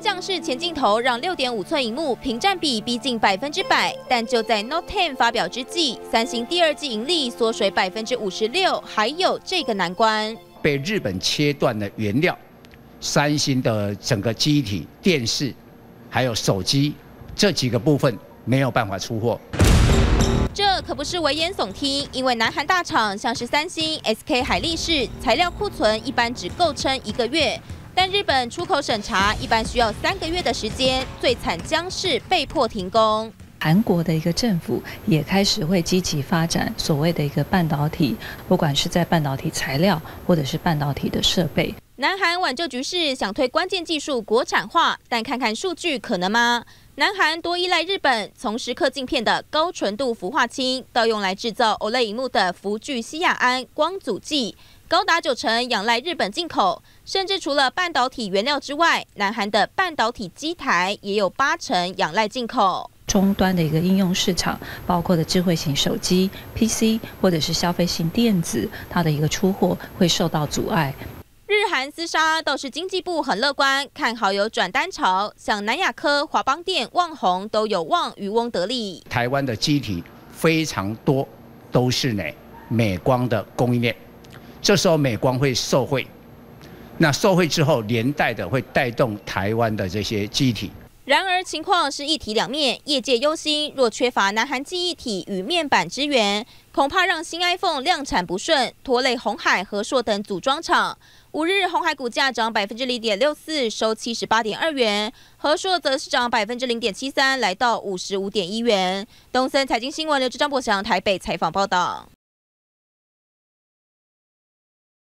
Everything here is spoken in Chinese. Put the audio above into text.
降式前镜头让六点五寸荧幕屏占比逼近百分之百，但就在 Note 10发表之际，三星第二季盈利缩水百分之五十六，还有这个难关。被日本切断的原料，三星的整个机体、电视，还有手机这几个部分没有办法出货。这可不是危言耸听，因为南韩大厂像是三星、SK 海力士，材料库存一般只够撑一个月，但日本出口审查一般需要三个月的时间，最惨将是被迫停工。韩国的一个政府也开始会积极发展所谓的一个半导体，不管是在半导体材料或者是半导体的设备。南韩挽救局势，想推关键技术国产化，但看看数据可能吗？南韩多依赖日本，从蚀刻镜片的高纯度氟化氢，到用来制造 OLED 荧幕的氟聚西亚胺光阻剂，高达九成仰赖日本进口。甚至除了半导体原料之外，南韩的半导体机台也有八成仰赖进口。终端的一个应用市场，包括的智慧型手机、PC 或者是消费性电子，它的一个出货会受到阻碍。日韩厮杀倒是经济部很乐观，看好有转单潮，像南亚科、华邦电、旺宏都有望渔翁得利。台湾的机体非常多，都是呢美光的供应链，这时候美光会受惠，那受惠之后连带的会带动台湾的这些机体。然而，情况是一体两面。业界忧心，若缺乏南韩记忆体与面板支援，恐怕让新 iPhone 量产不顺，拖累红海、和硕等组装厂。五日，红海股价涨百分之零点六四，收七十八点二元；和硕则是涨百分之零点七三，来到五十五点一元。东森财经新闻刘志章播祥台北采访报道。